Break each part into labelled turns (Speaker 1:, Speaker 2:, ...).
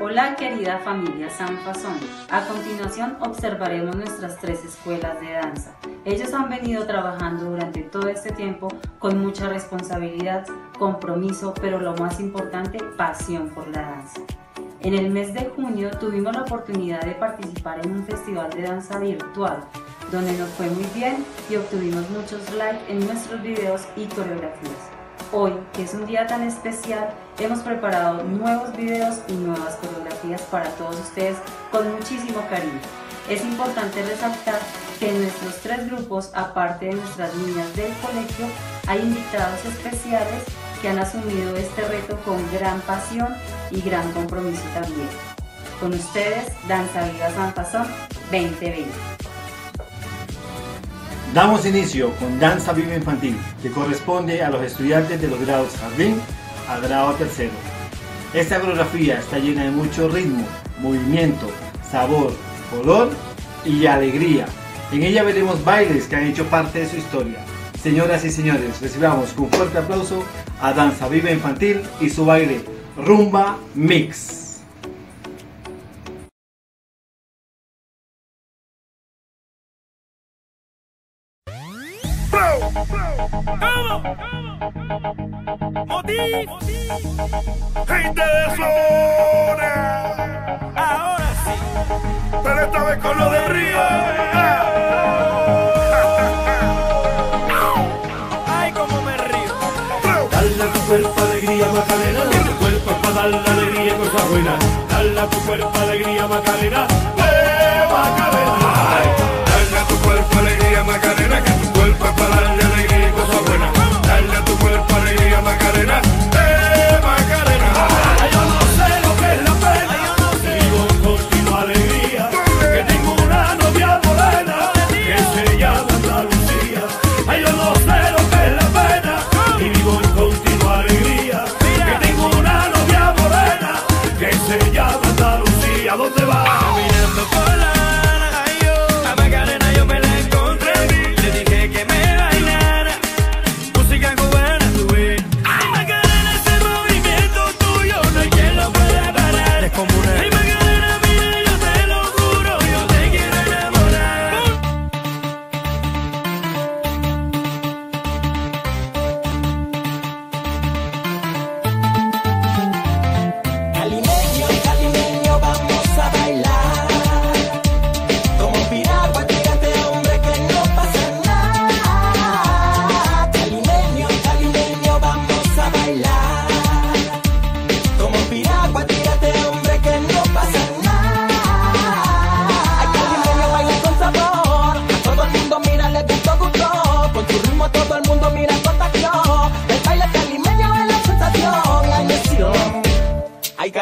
Speaker 1: Hola querida familia San Fasón. A continuación observaremos nuestras tres escuelas de danza. Ellos han venido trabajando durante todo este tiempo con mucha responsabilidad, compromiso, pero lo más importante, pasión por la danza. En el mes de junio tuvimos la oportunidad de participar en un festival de danza virtual, donde nos fue muy bien y obtuvimos muchos likes en nuestros videos y coreografías. Hoy, que es un día tan especial, hemos preparado nuevos videos y nuevas coreografías para todos ustedes con muchísimo cariño. Es importante resaltar que en nuestros tres grupos, aparte de nuestras niñas del colegio, hay invitados especiales que han asumido este reto con gran pasión y gran compromiso también. Con ustedes, Danza Viva San Pasón 2020.
Speaker 2: Damos inicio con Danza Viva Infantil, que corresponde a los estudiantes de los grados jardín a grado tercero. Esta coreografía está llena de mucho ritmo, movimiento, sabor, color y alegría. En ella veremos bailes que han hecho parte de su historia. Señoras y señores, recibamos con fuerte aplauso a Danza Viva Infantil y su baile Rumba Mix.
Speaker 3: Gente de zona. Ahora sí. Pero esta vez con lo de Río. Ay, como me río.
Speaker 4: Dale a tu cuerpo alegría, Macarena. Tu cuerpo es para darle alegría y cosas buenas. Dale a tu cuerpo alegría, Macarena. ¡Eh, Macarena!
Speaker 3: Dale a tu cuerpo alegría, Macarena. Que tu cuerpo es para darle alegría
Speaker 4: los dedos.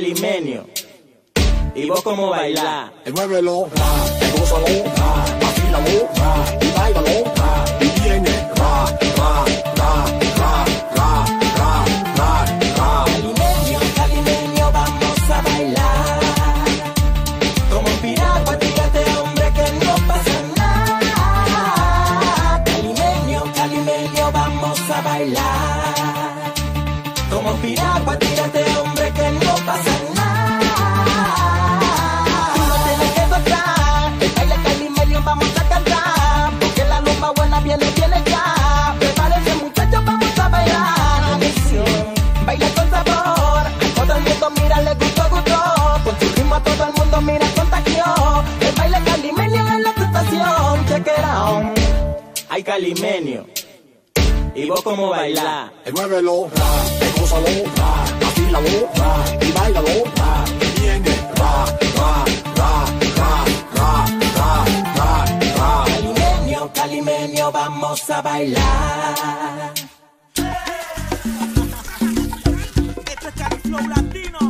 Speaker 4: limenio. Y
Speaker 5: vos cómo bailar.
Speaker 6: Muévelo, gózalo, afílalo, y bailalo,
Speaker 5: Ay, calimeño. ¿Y vos cómo bailás?
Speaker 6: Muévelo, ra, gózalo, ra, vacílalo, ra, y bailalo, ra, viene, ra, ra,
Speaker 5: Calimeño, vamos a bailar.
Speaker 7: Esto es Califlow Latino,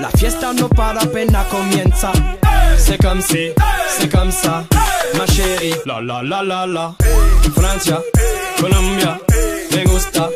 Speaker 4: La fiesta no para apenas comienza. C'est comme si, c'est comme ça, ma chérie. La la la la la. Francia, Colombia, me gusta.